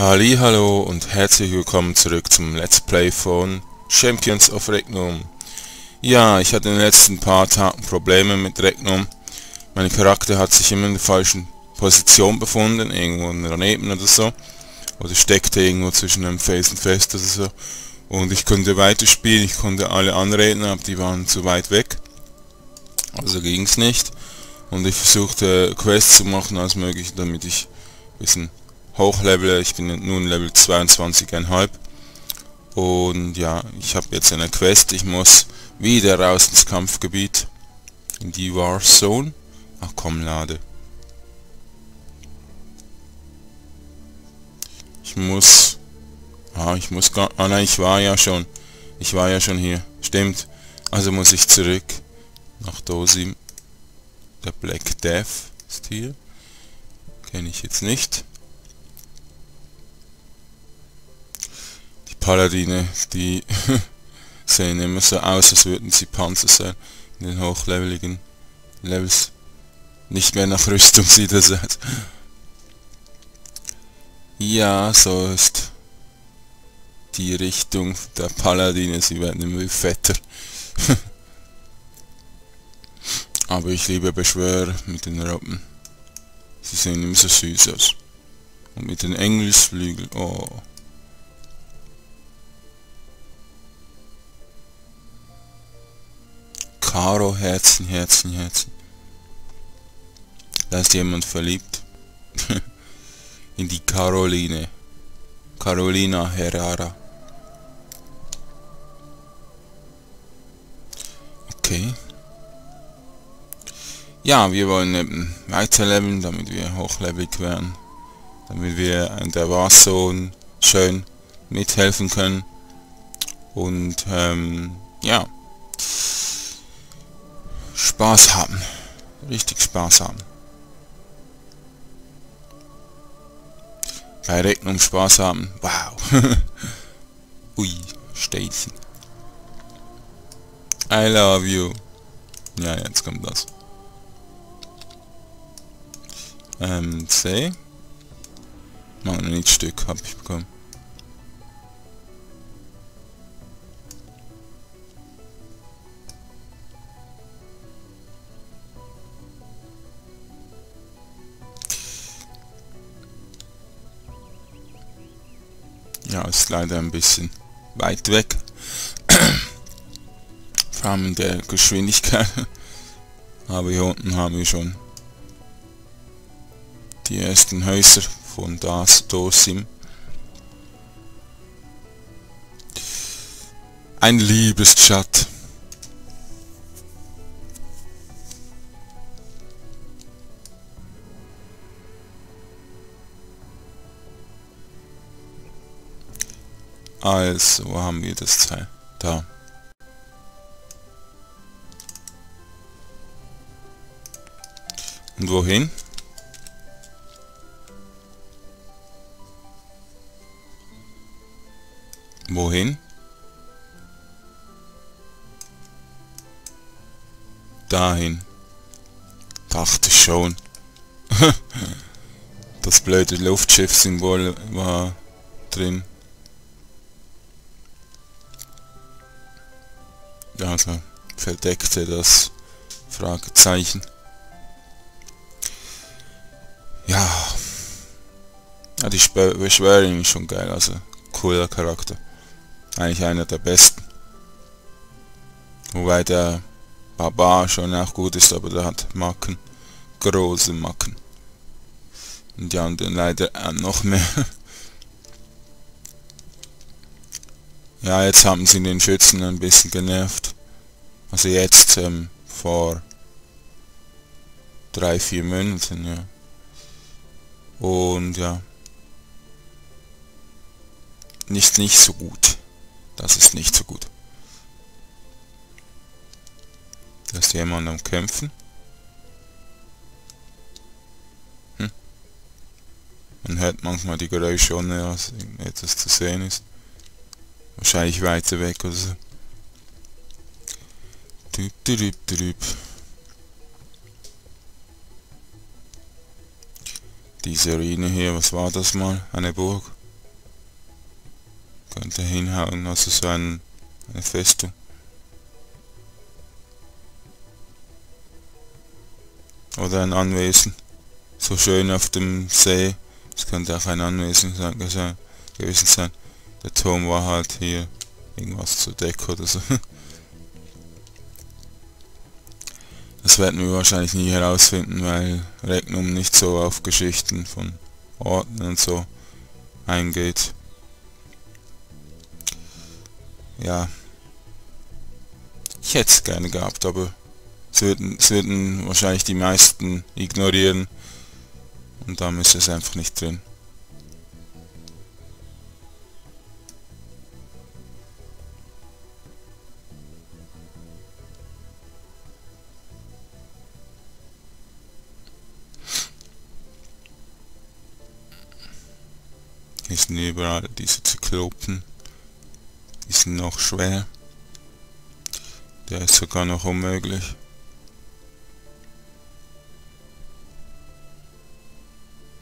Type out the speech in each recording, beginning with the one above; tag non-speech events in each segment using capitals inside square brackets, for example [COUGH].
Hallo und herzlich willkommen zurück zum Let's Play von Champions of Regnum. Ja, ich hatte in den letzten paar Tagen Probleme mit Regnum. Mein Charakter hat sich immer in der falschen Position befunden, irgendwo daneben oder so. Oder steckte irgendwo zwischen einem Felsen fest oder so. Und ich konnte weiterspielen, ich konnte alle anreden, aber die waren zu weit weg. Also ging's nicht. Und ich versuchte Quests zu machen als möglich, damit ich ein bisschen hochlevel. Ich bin nun Level 22,5. Und ja, ich habe jetzt eine Quest. Ich muss wieder raus ins Kampfgebiet. In die Warzone. Ach komm, lade. Ich muss... Ah, ich muss gar... Ah nein, ich war ja schon. Ich war ja schon hier. Stimmt. Also muss ich zurück. Nach Dosim. Der Black Death ist hier. Kenne ich jetzt nicht. Paladine, die [LAUGHS] sehen immer so aus, als würden sie Panzer sein. In den hochleveligen Levels. Nicht mehr nach Rüstung [LAUGHS] sieht das aus. Ja, so ist die Richtung der Paladine. Sie werden immer fetter. [LAUGHS] Aber ich liebe Beschwörer mit den Robben. Sie sehen immer so süß aus. Und mit den Engelsflügeln, oh. Caro, Herzen, Herzen, Herzen. Da ist jemand verliebt. [LAUGHS] In die Caroline. Carolina Herrera. Okay. Ja, wir wollen eben weiterleveln, damit wir hochlevelig werden. Damit wir in der Warzone schön mithelfen können. Und ähm, ja. Spaß haben. Richtig Spaß haben. Bei Regnum Spaß haben. Wow. [LAUGHS] Ui, Städtchen. I love you. Ja, jetzt kommt das. Ähm, C. Magnetstück habe ich bekommen. Ist leider ein bisschen weit weg. [CLEARS THROAT] Vor allem in der Geschwindigkeit. [LAUGHS] Aber hier unten haben wir schon die ersten Häuser von das Dosim. Ein liebes Also, wo haben wir das Teil? Da. Und wohin? Wohin? Dahin. Dachte schon. [LAUGHS] das blöde Luftschiff-Symbol war drin. Also verdeckte das Fragezeichen. Ja, ja die Beschwörerin ist schon geil, also cooler Charakter. Eigentlich einer der besten. Wobei der Barbar schon auch gut ist, aber der hat Macken. Große Macken. Und die anderen leider noch mehr. [LAUGHS] Ja, jetzt haben sie den Schützen ein bisschen genervt. Also jetzt ähm, vor drei, vier Monaten, ja. Und ja. Nicht, nicht so gut. Das ist nicht so gut. Da ist jemand am Kämpfen. Hm. Man hört manchmal die Geräusche ohne dass etwas zu sehen ist. Wahrscheinlich weiter weg oder so. Düb, düb, düb. Diese Ruine hier, was war das mal? Eine Burg? könnte hinhauen, also so ein, eine Festung. Oder ein Anwesen. So schön auf dem See. Das könnte auch ein Anwesen sein, gewesen sein. Der Turm war halt hier irgendwas zu Deck oder so. [LAUGHS] Das werden wir wahrscheinlich nie herausfinden, weil Regnum nicht so auf Geschichten von Orten und so eingeht. Ja. Ich hätte es gerne gehabt, aber es würden, es würden wahrscheinlich die meisten ignorieren und da ist es einfach nicht drin. Hier sind überall diese Zyklopen. Die sind noch schwer. Der ist sogar noch unmöglich.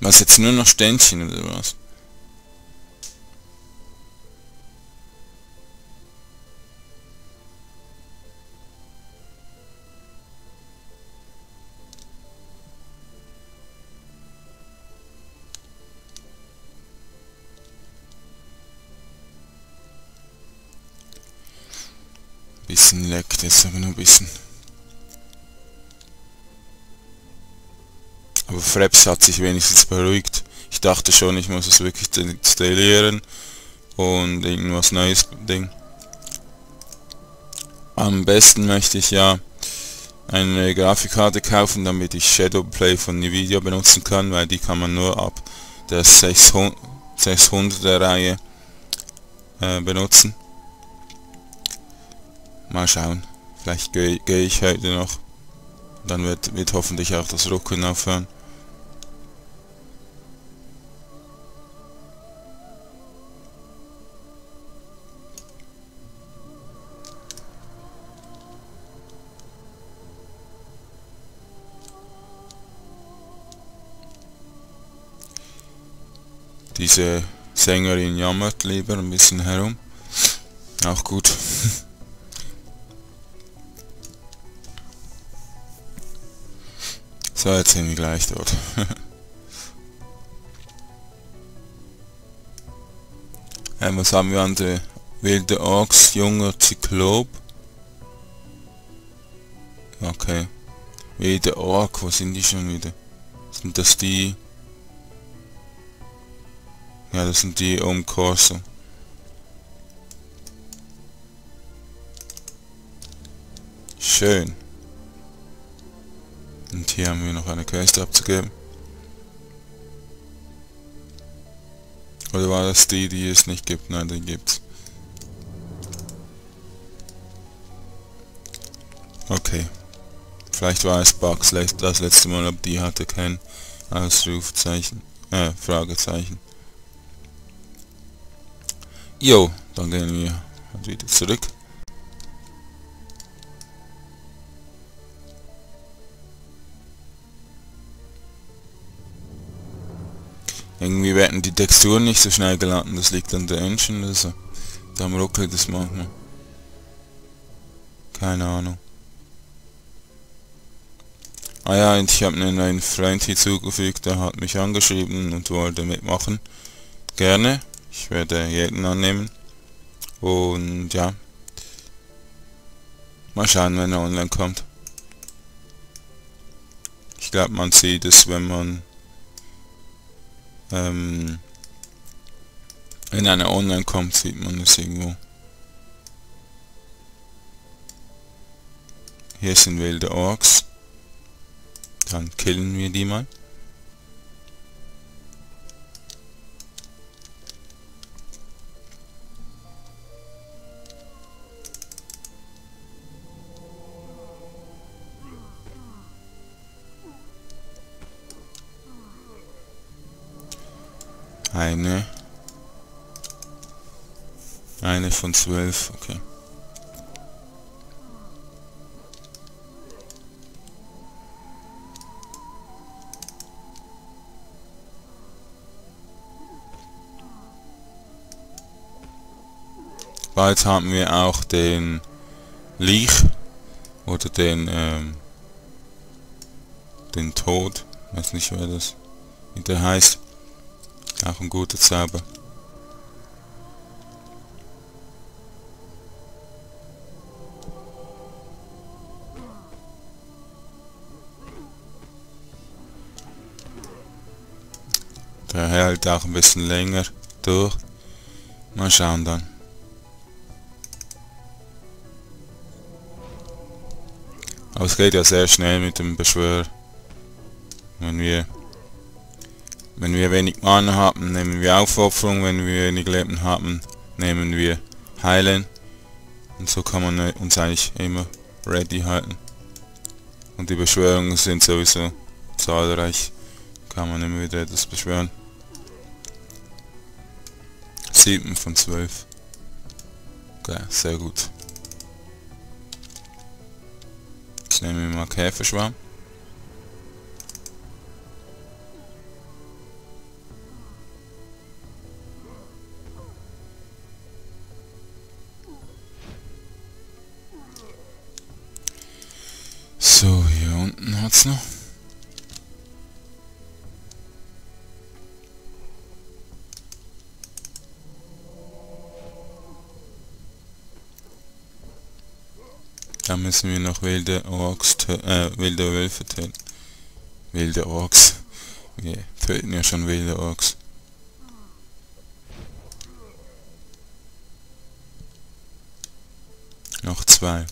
Was jetzt nur noch Ständchen oder was? Bisschen leckt jetzt aber nur ein bisschen. Aber Freps hat sich wenigstens beruhigt. Ich dachte schon, ich muss es wirklich installieren und irgendwas Neues Ding. Am besten möchte ich ja eine Grafikkarte kaufen, damit ich Shadowplay von Nvidia benutzen kann, weil die kann man nur ab der 600er Reihe äh, benutzen. Mal schauen. Vielleicht gehe geh ich heute noch. Dann wird, wird hoffentlich auch das Rucken aufhören. Diese Sängerin jammert lieber ein bisschen herum. Auch gut. [LAUGHS] So, jetzt sind wir gleich dort. [LAUGHS] ähm, was haben wir an der wilde Ochs, junger Zyklop? Okay. Wilde Ork, wo sind die schon wieder? Sind das die? Ja, das sind die um Corso. Schön. Und hier haben wir noch eine Quest abzugeben. Oder war das die, die es nicht gibt? Nein, die gibt's. Okay. Vielleicht war es Bugs das letzte Mal, ob die hatte kein Ausrufzeichen. Äh, Fragezeichen. Jo, dann gehen wir wieder zurück. Irgendwie werden die Texturen nicht so schnell geladen, das liegt an der Engine oder so. Da ruckelt es manchmal. Keine Ahnung. Ah ja, ich habe einen neuen Freund hinzugefügt, der hat mich angeschrieben und wollte mitmachen. Gerne. Ich werde jeden annehmen. Und ja. Mal schauen, wenn er online kommt. Ich glaube, man sieht es, wenn man ähm, wenn einer online kommt, sieht man es irgendwo. Hier sind wilde Orks. Dann killen wir die mal. Eine. Eine von zwölf, okay. bald haben wir auch den Leech oder den ähm, den Tod, weiß nicht wer das wie der heißt, auch ein guter Zauber. Der hält auch ein bisschen länger durch. Mal schauen dann. Aber es geht ja sehr schnell mit dem Beschwör. Wenn wir wenn wir wenig Mana haben, nehmen wir Aufopferung, wenn wir wenig Leben haben, nehmen wir Heilen. Und so kann man uns eigentlich immer ready halten. Und die Beschwörungen sind sowieso zahlreich. Kann man immer wieder etwas beschwören. 7 von 12. Okay, sehr gut. Jetzt nehmen wir mal Käferschwamm. Da müssen wir noch wilde Orks, äh, wilde Wölfe töten. Wilde Orks. Wir töten ja schon wilde Orks. Noch zwei.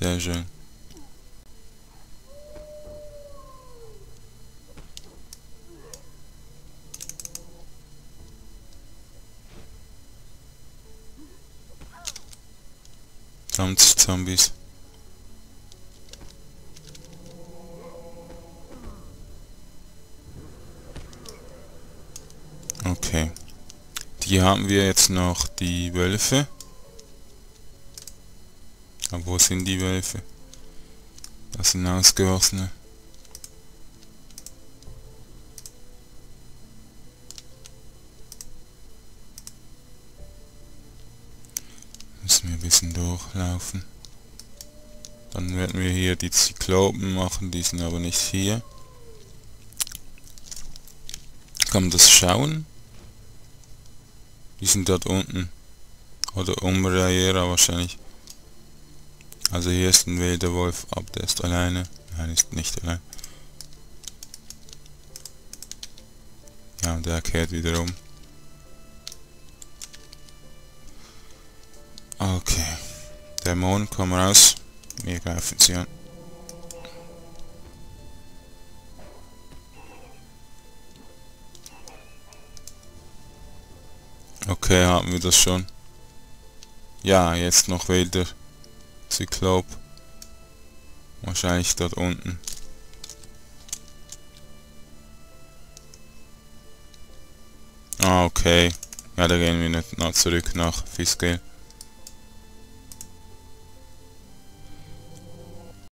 Sehr schön. Zombies, Zombies. Okay. Die haben wir jetzt noch die Wölfe. Aber wo sind die Wölfe? Das sind ausgewaschene. Durchlaufen. Dann werden wir hier die Zyklopen machen, die sind aber nicht hier. Kann man das schauen? Die sind dort unten. Oder Umrayera wahrscheinlich. Also hier ist ein wilder Wolf, aber der ist alleine. Nein, ist nicht allein. Ja, der kehrt wieder um. Okay. Dämonen kommen raus. Wir greifen sie an. Okay, haben wir das schon. Ja, jetzt noch wilder. Zyklop. Wahrscheinlich dort unten. Ah, okay. Ja, da gehen wir nicht noch zurück nach Fiskale.